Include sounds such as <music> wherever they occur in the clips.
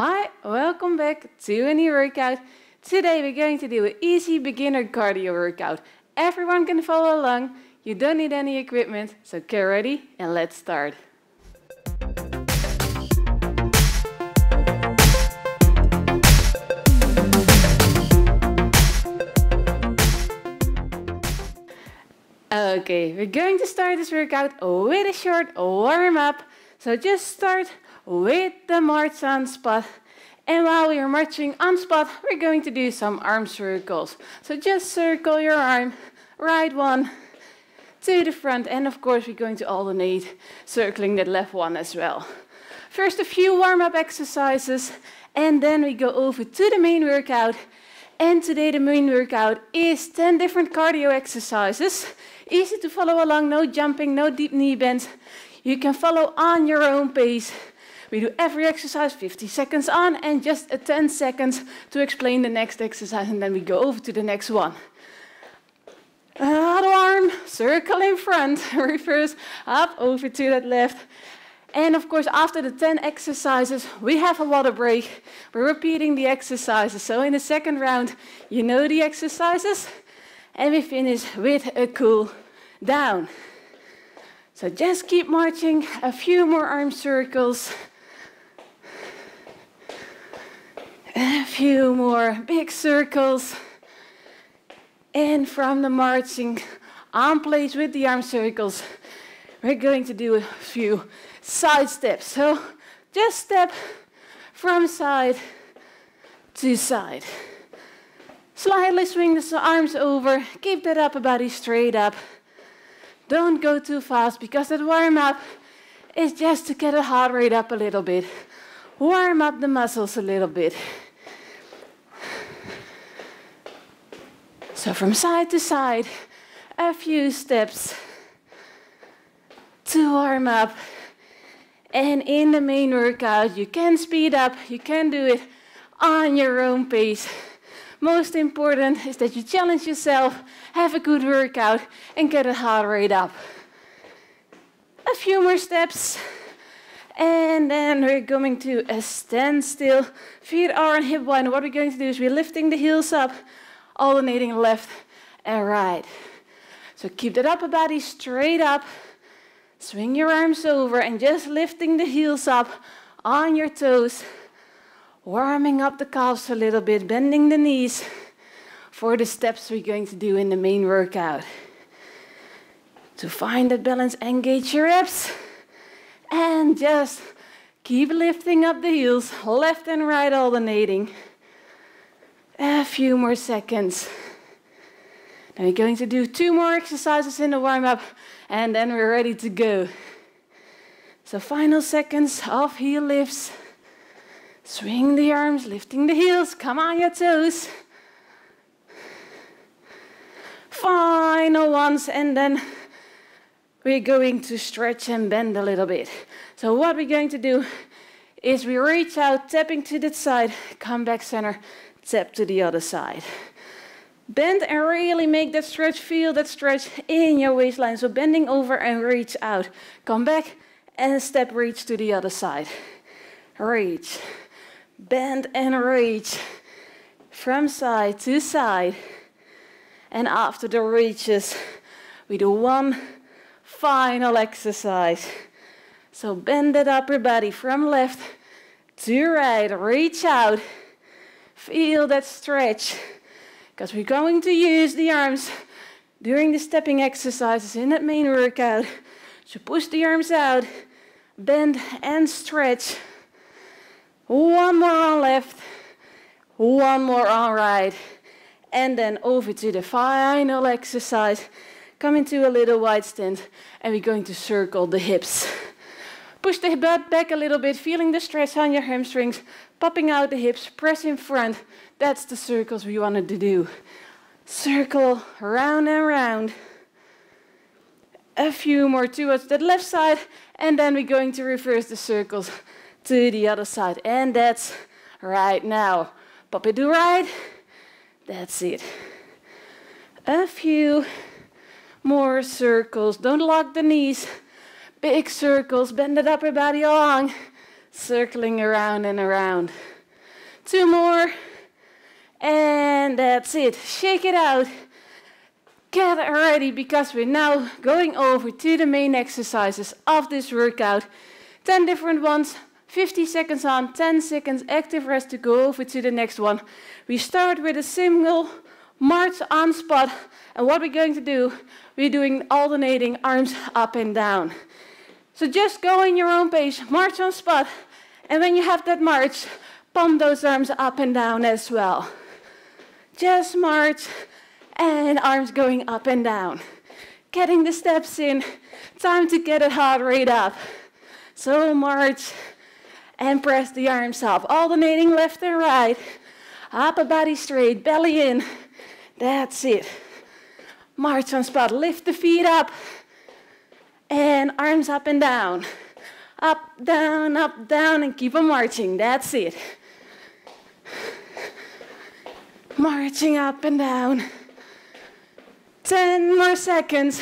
Hi, welcome back to a new workout. Today we're going to do an easy beginner cardio workout. Everyone can follow along. You don't need any equipment, so get ready and let's start. Okay, we're going to start this workout with a short warm up. So just start with the march on spot. And while we are marching on spot, we're going to do some arm circles. So just circle your arm, right one to the front, and of course we're going to alternate circling that left one as well. First a few warm-up exercises, and then we go over to the main workout. And today the main workout is 10 different cardio exercises. Easy to follow along, no jumping, no deep knee bends. You can follow on your own pace. We do every exercise 50 seconds on and just a 10 seconds to explain the next exercise and then we go over to the next one. Other arm, circle in front, <laughs> reverse, up, over to that left. And of course, after the 10 exercises, we have a water break. We're repeating the exercises. So in the second round, you know the exercises. And we finish with a cool down. So just keep marching, a few more arm circles. A few more big circles. And from the marching arm place with the arm circles, we're going to do a few side steps. So just step from side to side. Slightly swing the arms over, keep that upper body straight up. Don't go too fast because that warm up is just to get the heart rate up a little bit. Warm up the muscles a little bit. So from side to side, a few steps to warm up. And in the main workout, you can speed up, you can do it on your own pace. Most important is that you challenge yourself, have a good workout, and get a heart rate up. A few more steps. And then we're going to a standstill. Feet are on hip. And what we're going to do is we're lifting the heels up alternating left and right. So keep that upper body straight up. Swing your arms over and just lifting the heels up on your toes. Warming up the calves a little bit, bending the knees for the steps we're going to do in the main workout. To find that balance, engage your abs and just keep lifting up the heels, left and right alternating. A few more seconds. Then we're going to do two more exercises in the warm up, and then we're ready to go. So, final seconds of heel lifts. Swing the arms, lifting the heels, come on your toes. Final ones, and then we're going to stretch and bend a little bit. So, what we're going to do is we reach out, tapping to the side, come back center, step to the other side. Bend and really make that stretch, feel that stretch in your waistline. So bending over and reach out. Come back and step, reach to the other side. Reach. Bend and reach. From side to side. And after the reaches, we do one final exercise. So bend that upper body from left to right. Reach out. Feel that stretch because we're going to use the arms during the stepping exercises in that main workout. So push the arms out, bend and stretch. One more on left, one more on right, and then over to the final exercise. Come into a little wide stand, and we're going to circle the hips. Push the butt back a little bit, feeling the stretch on your hamstrings, popping out the hips, press in front. That's the circles we wanted to do. Circle round and round. A few more towards the left side, and then we're going to reverse the circles to the other side. And that's right now. Pop it to right. That's it. A few more circles. Don't lock the knees. Big circles. Bend the upper body along circling around and around. Two more. And that's it. Shake it out. Get ready because we're now going over to the main exercises of this workout. 10 different ones, 50 seconds on, 10 seconds active rest to go over to the next one. We start with a single march on spot. And what we're going to do, we're doing alternating arms up and down. So just go in your own pace, march on spot. And when you have that march, pump those arms up and down as well. Just march and arms going up and down. Getting the steps in, time to get a heart rate up. So march and press the arms up, alternating left and right. Upper body straight, belly in. That's it. March on spot, lift the feet up and arms up and down. Up, down, up, down, and keep on marching. That's it. Marching up and down. 10 more seconds,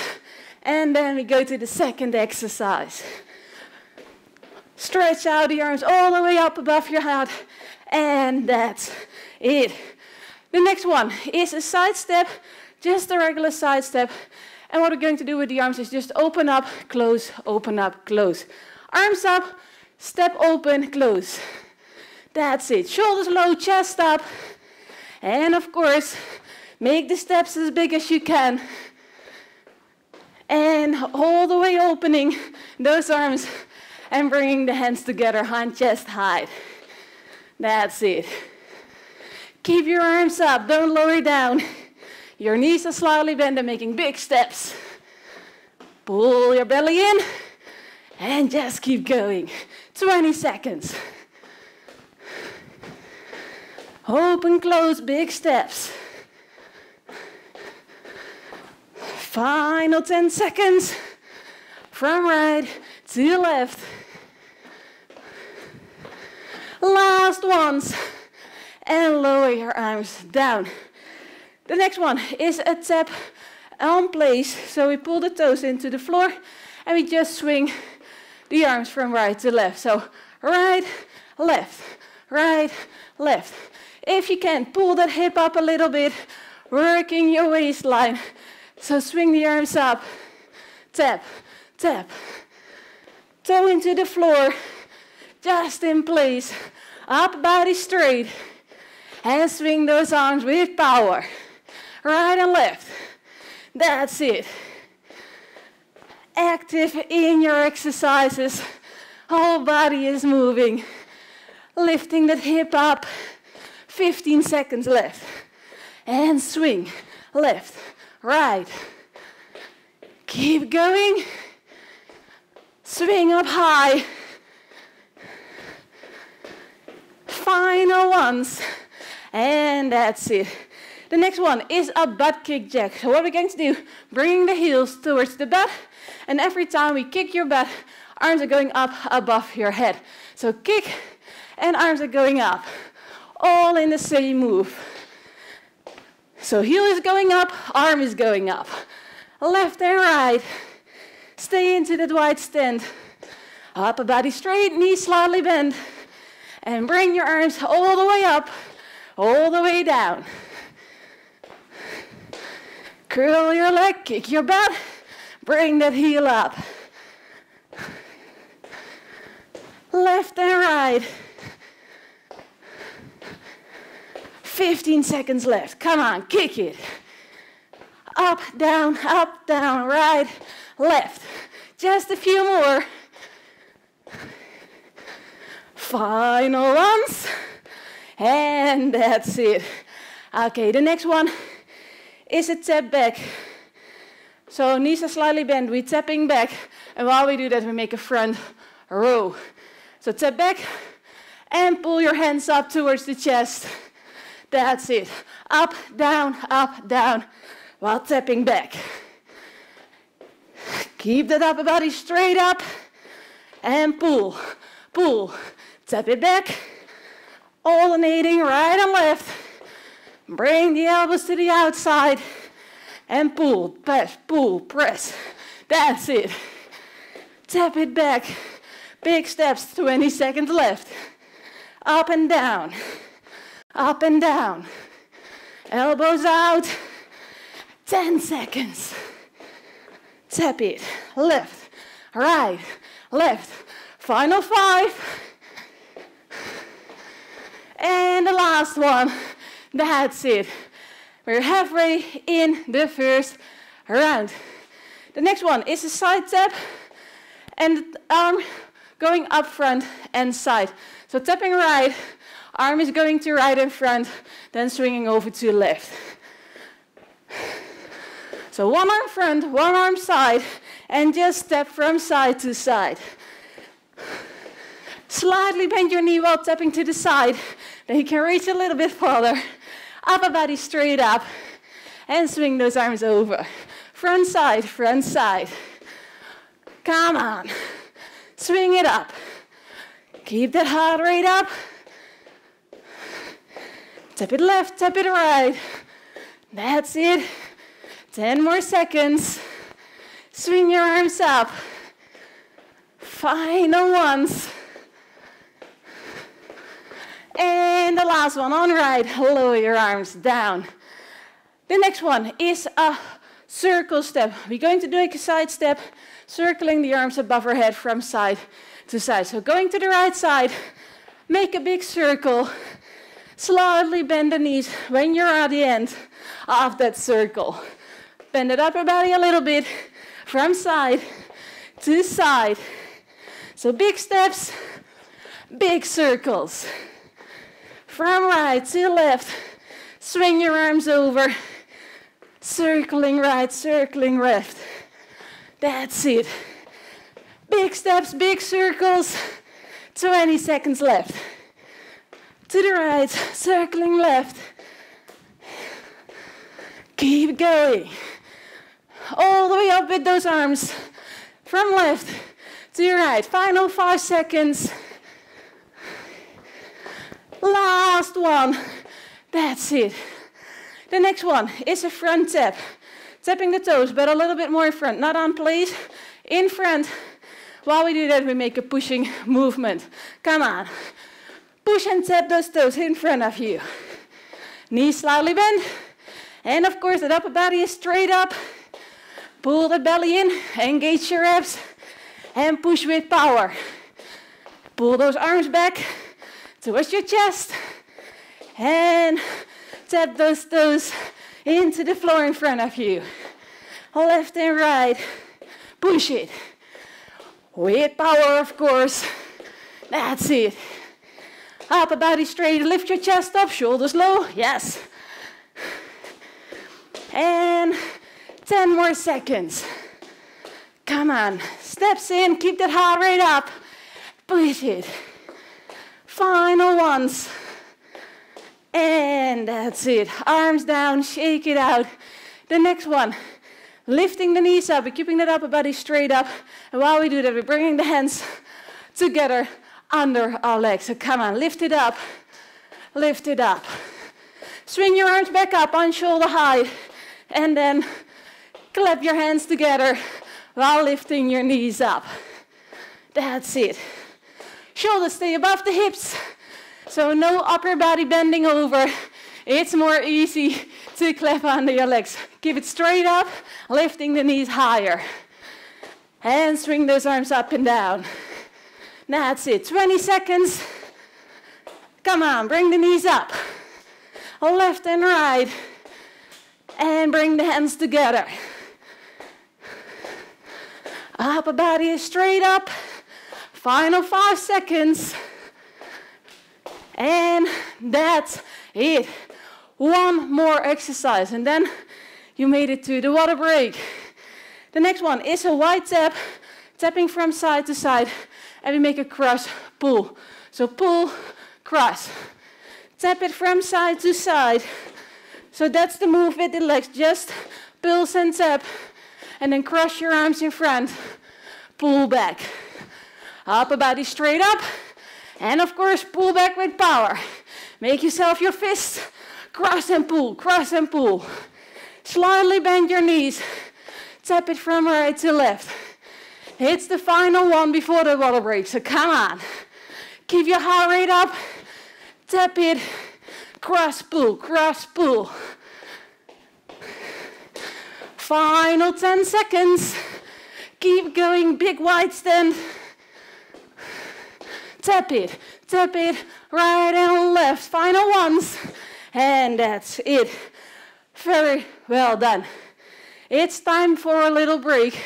and then we go to the second exercise. Stretch out the arms all the way up above your head, and that's it. The next one is a side step, just a regular side step. And what we're going to do with the arms is just open up, close, open up, close. Arms up, step open, close. That's it. Shoulders low, chest up. And of course, make the steps as big as you can. And all the way opening those arms and bringing the hands together, hand chest height. That's it. Keep your arms up, don't lower down. Your knees are slightly bent and making big steps. Pull your belly in and just keep going. 20 seconds. Open, close, big steps. Final 10 seconds. From right to left. Last ones. And lower your arms down. The next one is a tap on place. So we pull the toes into the floor and we just swing the arms from right to left. So right, left, right, left. If you can, pull that hip up a little bit, working your waistline. So swing the arms up, tap, tap. Toe into the floor, just in place. Up body straight. And swing those arms with power. Right and left. That's it. Active in your exercises. Whole body is moving. Lifting that hip up. 15 seconds left. And swing. Left, right. Keep going. Swing up high. Final ones. And that's it. The next one is a butt kick jack. So what we're going to do, bringing the heels towards the butt, and every time we kick your butt, arms are going up above your head. So kick, and arms are going up, all in the same move. So heel is going up, arm is going up. Left and right. Stay into that wide stand. Upper body straight, knees slightly bent. And bring your arms all the way up, all the way down. Curl your leg, kick your butt, bring that heel up. Left and right. 15 seconds left. Come on, kick it. Up, down, up, down, right, left. Just a few more. Final ones. And that's it. Okay, the next one is a tap back. So knees are slightly bent, we're tapping back, and while we do that, we make a front row. So tap back and pull your hands up towards the chest. That's it. Up, down, up, down, while tapping back. Keep that upper body straight up and pull, pull, tap it back, alternating right and left. Bring the elbows to the outside and pull, press, pull, press. That's it. Tap it back. Big steps, 20 seconds left. Up and down, up and down. Elbows out, 10 seconds. Tap it, left, right, left. Final five. And the last one. That's it. We're halfway in the first round. The next one is a side tap and arm going up front and side. So tapping right, arm is going to right and front, then swinging over to left. So one arm front, one arm side, and just step from side to side. Slightly bend your knee while tapping to the side. Then you can reach a little bit farther. Upper body straight up. And swing those arms over. Front side, front side. Come on. Swing it up. Keep that heart rate up. Tap it left, tap it right. That's it. 10 more seconds. Swing your arms up. Final ones. And the last one on right, lower your arms down. The next one is a circle step. We're going to do a side step, circling the arms above our head from side to side. So going to the right side, make a big circle, slowly bend the knees when you're at the end of that circle. Bend the upper body a little bit from side to side. So big steps, big circles. From right to left, swing your arms over, circling right, circling left. That's it. Big steps, big circles. 20 seconds left. To the right, circling left. Keep going. All the way up with those arms. From left to right. Final five seconds. Last one. That's it. The next one is a front tap. Tapping the toes, but a little bit more in front. Not on, please. In front. While we do that, we make a pushing movement. Come on. Push and tap those toes in front of you. Knees slightly bent. And of course, the upper body is straight up. Pull the belly in, engage your abs, and push with power. Pull those arms back towards your chest. And tap those toes into the floor in front of you. Left and right. Push it. With power, of course. That's it. Upper body straight. Lift your chest up. Shoulders low. Yes. And 10 more seconds. Come on. Steps in. Keep that heart rate up. Push it. Final ones. And that's it. Arms down, shake it out. The next one, lifting the knees up, we're keeping that upper body straight up. And while we do that, we're bringing the hands together under our legs. So come on, lift it up, lift it up. Swing your arms back up on shoulder height, and then clap your hands together while lifting your knees up. That's it. Shoulders stay above the hips. So no upper body bending over. It's more easy to clap under your legs. Keep it straight up, lifting the knees higher. And swing those arms up and down. That's it. 20 seconds. Come on, bring the knees up. Left and right. And bring the hands together. Upper body is straight up. Final five seconds. And that's it. One more exercise, and then you made it to the water break. The next one is a wide tap, tapping from side to side, and we make a cross pull. So pull, cross. Tap it from side to side. So that's the move with the legs. Just pulse and tap, and then cross your arms in front. Pull back. Upper body straight up. And of course, pull back with power. Make yourself your fists. Cross and pull, cross and pull. Slightly bend your knees. Tap it from right to left. It's the final one before the water break, so come on. Keep your heart rate up. Tap it. Cross pull, cross pull. Final 10 seconds. Keep going, big wide stand. Tap it, tap it, right and left. Final ones. And that's it. Very well done. It's time for a little break.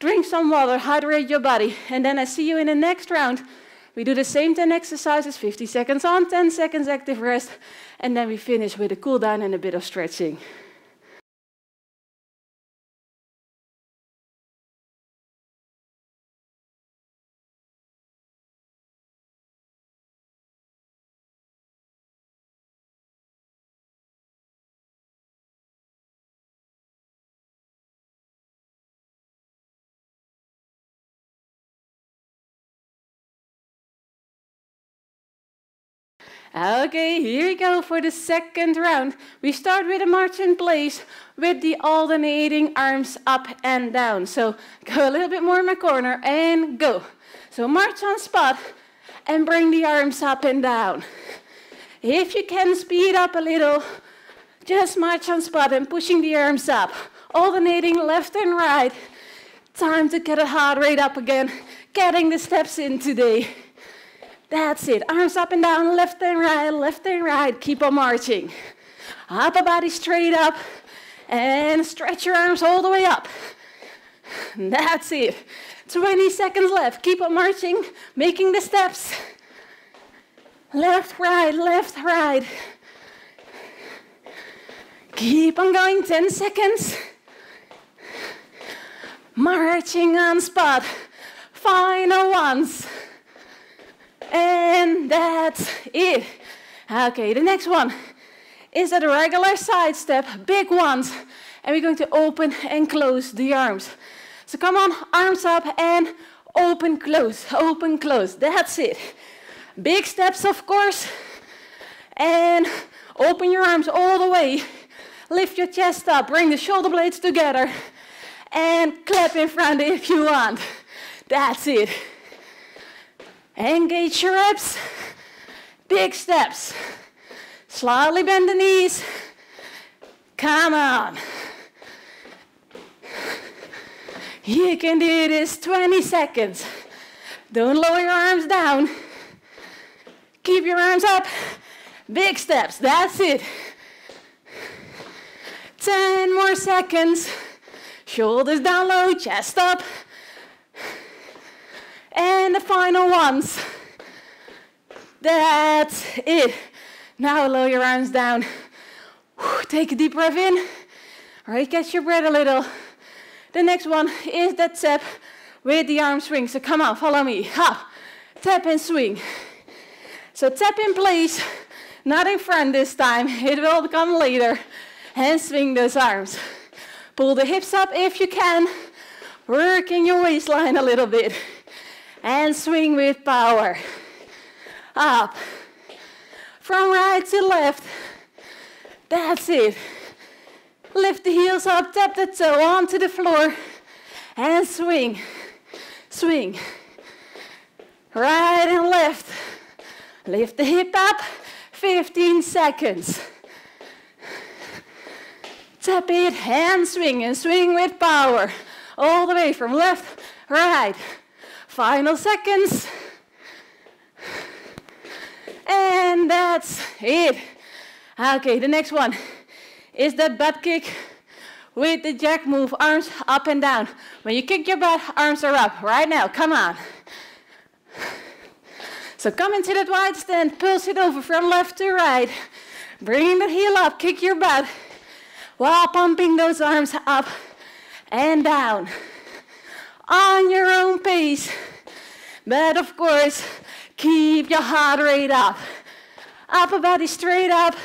Drink some water, hydrate your body, and then I see you in the next round. We do the same 10 exercises 50 seconds on, 10 seconds active rest, and then we finish with a cool down and a bit of stretching. Okay, here we go for the second round. We start with a march in place with the alternating arms up and down. So go a little bit more in my corner and go. So march on spot and bring the arms up and down. If you can speed up a little, just march on spot and pushing the arms up, alternating left and right. Time to get a heart rate up again, getting the steps in today. That's it. Arms up and down, left and right, left and right. Keep on marching. Upper body straight up and stretch your arms all the way up. That's it. 20 seconds left. Keep on marching, making the steps. Left, right, left, right. Keep on going, 10 seconds. Marching on spot. Final ones. And that's it. Okay, the next one is a regular side step, big ones. And we're going to open and close the arms. So come on, arms up and open, close, open, close. That's it. Big steps, of course. And open your arms all the way. Lift your chest up, bring the shoulder blades together. And clap in front if you want. That's it. Engage your abs. Big steps. Slightly bend the knees. Come on. You can do this 20 seconds. Don't lower your arms down. Keep your arms up. Big steps. That's it. 10 more seconds. Shoulders down low, chest up. And the final ones. That's it. Now lower your arms down. Take a deep breath in. All right, catch your breath a little. The next one is that tap with the arm swing. So come on, follow me. Ha! Tap and swing. So tap in place, not in front this time. <laughs> It will come later. And swing those arms. Pull the hips up if you can. Working your waistline a little bit and swing with power. Up. From right to left. That's it. Lift the heels up, tap the toe onto the floor, and swing. Swing. Right and left. Lift the hip up. 15 seconds. Tap it and swing and swing with power. All the way from left, right, Final seconds. And that's it. Okay, the next one is that butt kick with the jack move, arms up and down. When you kick your butt, arms are up. Right now, come on. So come into that wide stand, pulse it over from left to right. Bring the heel up, kick your butt while pumping those arms up and down on your own pace. But of course, keep your heart rate up. Upper body straight up.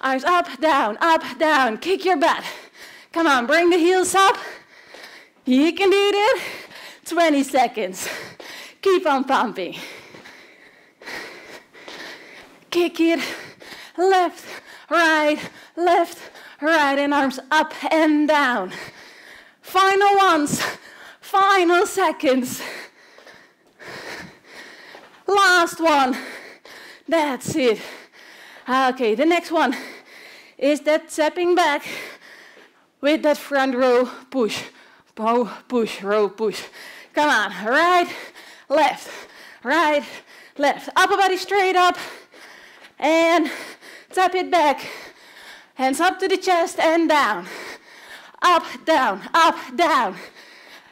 Arms up, down, up, down. Kick your butt. Come on, bring the heels up. You can do it. 20 seconds. Keep on pumping. Kick it. Left, right, left, right, and arms up and down. Final ones. Final seconds. Last one. That's it. Okay, the next one is that stepping back with that front row push. Bow, push, row, push. Come on, right, left, right, left. Upper body straight up and tap it back. Hands up to the chest and down. Up, down, up, down.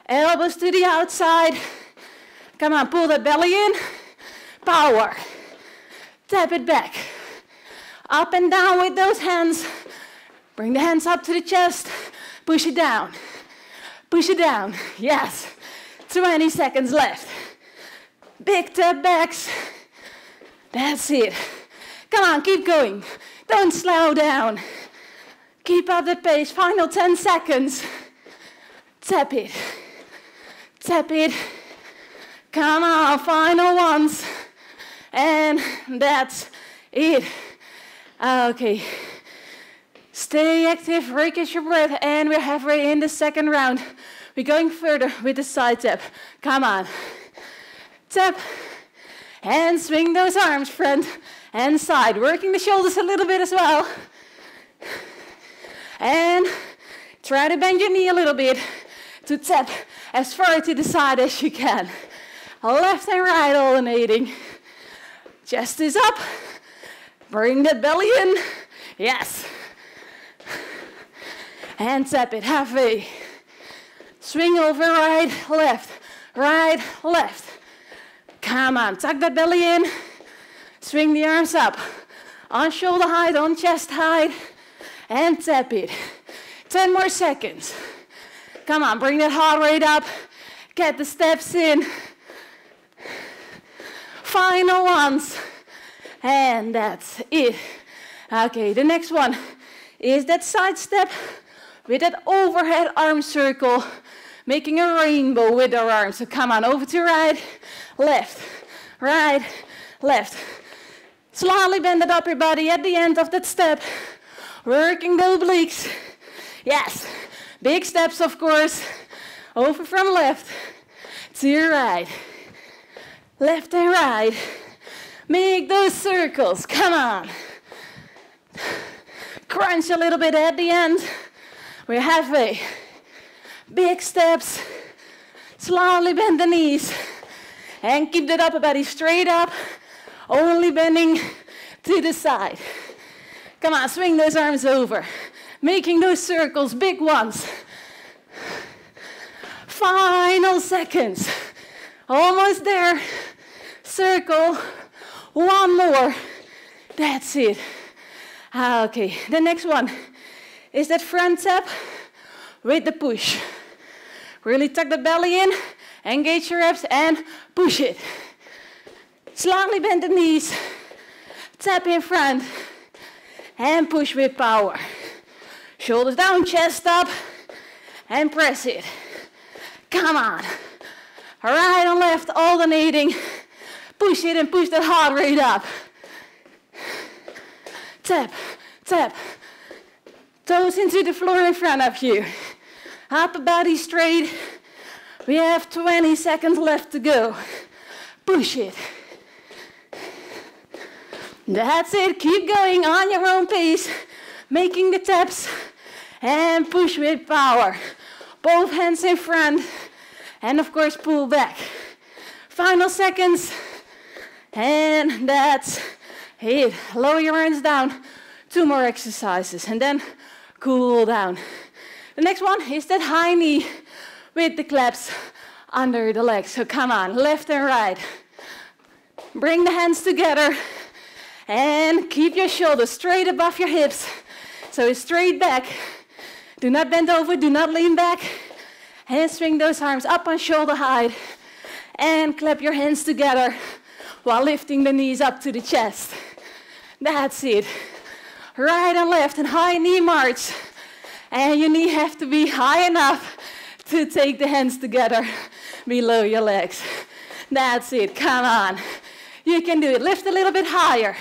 Elbows to the outside. Come on, pull the belly in. Power. Tap it back. Up and down with those hands. Bring the hands up to the chest. Push it down. Push it down. Yes. 20 seconds left. Big tap backs. That's it. Come on, keep going. Don't slow down. Keep up the pace. Final 10 seconds. Tap it. Tap it. Come on, final ones. And that's it. Okay. Stay active, recatch your breath, and we're halfway in the second round. We're going further with the side tap. Come on. Tap. And swing those arms, front and side. Working the shoulders a little bit as well. And try to bend your knee a little bit to tap as far to the side as you can. Left and right alternating. Chest is up. Bring the belly in. Yes. And tap it halfway. Swing over right, left, right, left. Come on, tuck that belly in. Swing the arms up. On shoulder height, on chest height. And tap it. 10 more seconds. Come on, bring that heart rate up. Get the steps in. Final ones. And that's it. Okay, the next one is that side step with that overhead arm circle, making a rainbow with our arms. So come on, over to right, left, right, left. Slowly bend the upper body at the end of that step, working the obliques. Yes, big steps, of course. Over from left to your right, left and right. Make those circles, come on. Crunch a little bit at the end. We're halfway. Big steps. Slowly bend the knees. And keep that upper body straight up. Only bending to the side. Come on, swing those arms over. Making those circles, big ones. Final seconds. Almost there. Circle. One more. That's it. Ah, okay, the next one is that front tap with the push. Really tuck the belly in, engage your abs, and push it. Slightly bend the knees, tap in front, and push with power. Shoulders down, chest up, and press it. Come on. Right and left alternating. Push it and push that heart rate up. Tap, tap. Toes into the floor in front of you. Upper body straight. We have 20 seconds left to go. Push it. That's it. Keep going on your own pace. Making the taps. And push with power. Both hands in front. And of course, pull back. Final seconds. And that's it. Lower your hands down. Two more exercises and then cool down. The next one is that high knee with the claps under the legs. So come on, left and right. Bring the hands together and keep your shoulders straight above your hips. So straight back. Do not bend over, do not lean back. And swing those arms up on shoulder height. And clap your hands together while lifting the knees up to the chest. That's it. Right and left and high knee march. And your knee have to be high enough to take the hands together below your legs. That's it. Come on. You can do it. Lift a little bit higher.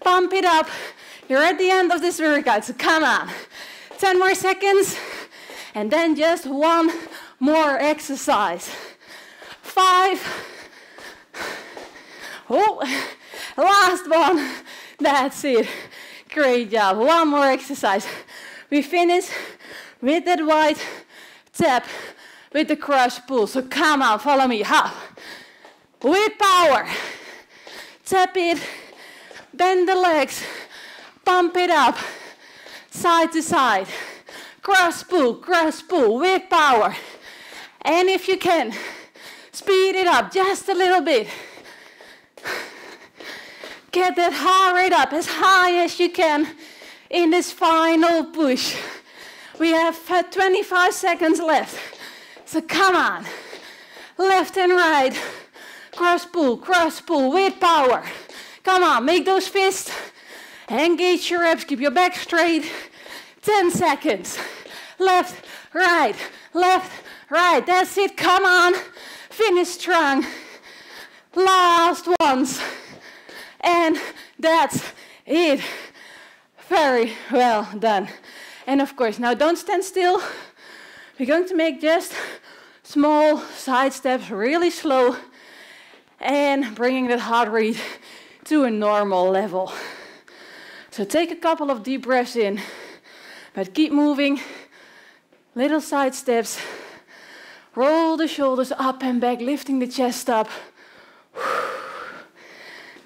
Pump it up. You're at the end of this workout, so come on. 10 more seconds. And then just one more exercise. Five. Oh, last one. That's it. Great job. One more exercise. We finish with that wide tap with the crush pull. So come on, follow me. Ha. With power. Tap it. Bend the legs. Pump it up. Side to side. Cross pull, cross pull with power. And if you can, speed it up just a little bit. Get that heart rate up as high as you can in this final push. We have uh, 25 seconds left. So come on. Left and right. Cross pull, cross pull with power. Come on, make those fists. Engage your abs, keep your back straight. 10 seconds. Left, right, left, right. That's it. Come on. Finish strong. Last ones. And that's it. Very well done. And of course, now don't stand still. We're going to make just small side steps, really slow, and bringing that heart rate to a normal level. So take a couple of deep breaths in, but keep moving. Little side steps. Roll the shoulders up and back, lifting the chest up.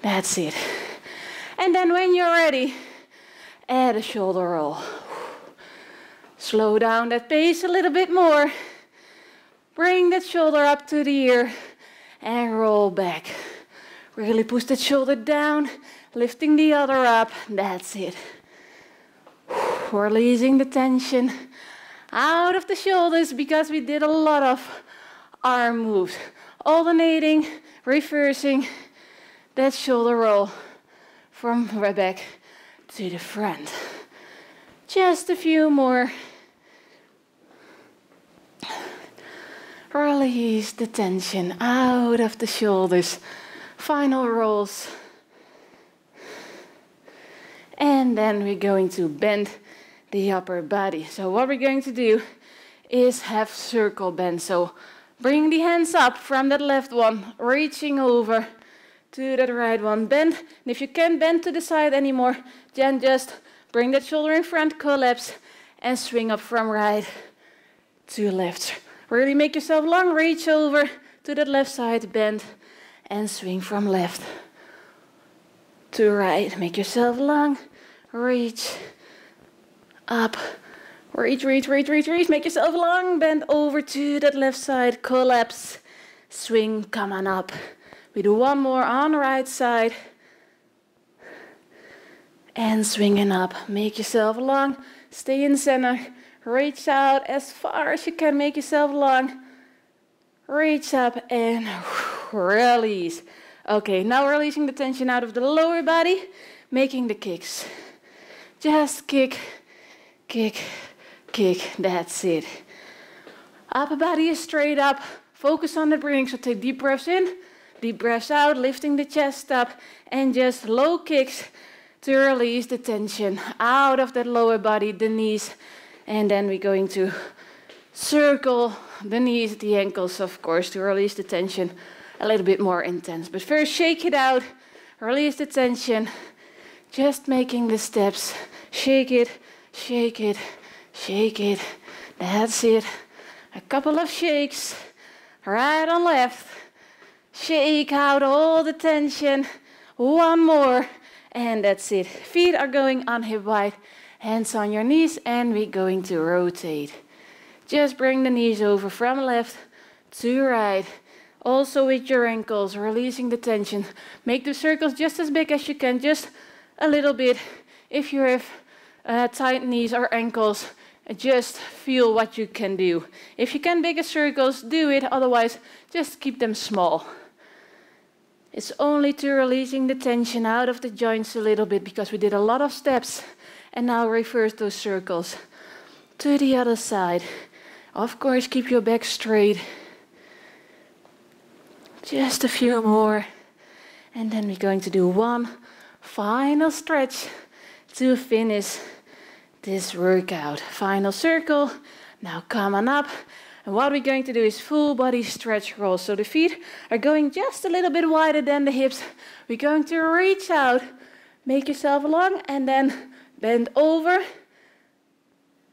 That's it. And then when you're ready, add a shoulder roll. Slow down that pace a little bit more. Bring that shoulder up to the ear and roll back. Really push that shoulder down, lifting the other up. That's it. Releasing the tension out of the shoulders because we did a lot of arm moves. Alternating, reversing, that shoulder roll from the back to the front. Just a few more. Release the tension out of the shoulders. Final rolls. And then we're going to bend the upper body. So what we're going to do is have circle bend. So bring the hands up from that left one, reaching over to that right one. Bend. And if you can't bend to the side anymore, then just bring that shoulder in front, collapse, and swing up from right to left. Really make yourself long. Reach over to that left side, bend, and swing from left to right. Make yourself long. Reach up. Reach, reach, reach, reach, reach. Make yourself long. Bend over to that left side. Collapse. Swing. Come on up. We do one more on the right side. And swinging up. Make yourself long. Stay in center. Reach out as far as you can. Make yourself long. Reach up and release. Okay, now releasing the tension out of the lower body. Making the kicks. Just kick, kick, kick. That's it. Upper body is straight up. Focus on the breathing. So take deep breaths in. Deep breaths out, lifting the chest up, and just low kicks to release the tension out of that lower body, the knees. And then we're going to circle the knees, the ankles, of course, to release the tension a little bit more intense. But first, shake it out, release the tension, just making the steps. Shake it, shake it, shake it. That's it. A couple of shakes, right on left. Shake out all the tension. One more. And that's it. Feet are going on hip wide. Hands on your knees. And we're going to rotate. Just bring the knees over from left to right. Also with your ankles, releasing the tension. Make the circles just as big as you can, just a little bit. If you have uh, tight knees or ankles, just feel what you can do. If you can bigger circles, do it. Otherwise, just keep them small. It's only to releasing the tension out of the joints a little bit because we did a lot of steps and now reverse those circles to the other side. Of course, keep your back straight. Just a few more. And then we're going to do one final stretch to finish this workout. Final circle. Now come on up. And what we're going to do is full body stretch roll. So the feet are going just a little bit wider than the hips. We're going to reach out, make yourself long, and then bend over.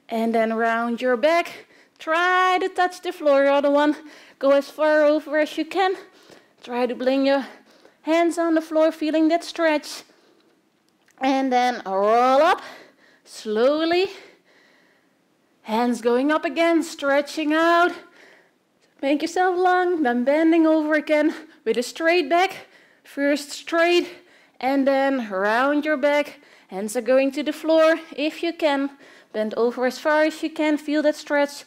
And then round your back. Try to touch the floor. Other one, go as far over as you can. Try to bring your hands on the floor, feeling that stretch. And then roll up slowly. Hands going up again, stretching out. Make yourself long, then bending over again with a straight back. First straight, and then round your back. Hands are going to the floor if you can. Bend over as far as you can, feel that stretch.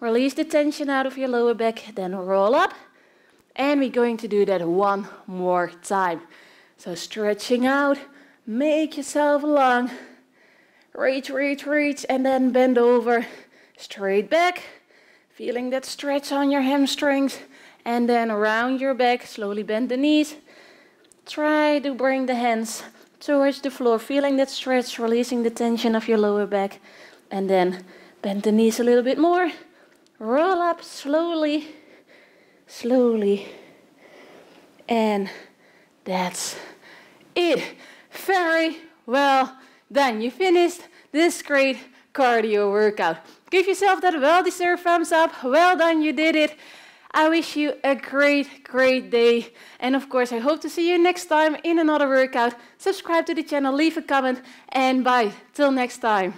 Release the tension out of your lower back, then roll up. And we're going to do that one more time. So stretching out, make yourself long. Reach, reach, reach, and then bend over. Straight back. Feeling that stretch on your hamstrings. And then around your back, slowly bend the knees. Try to bring the hands towards the floor, feeling that stretch, releasing the tension of your lower back. And then bend the knees a little bit more. Roll up slowly, slowly. And that's it. Very well then you finished this great cardio workout. Give yourself that well-deserved thumbs up. Well done, you did it. I wish you a great, great day. And of course, I hope to see you next time in another workout. Subscribe to the channel, leave a comment, and bye. Till next time.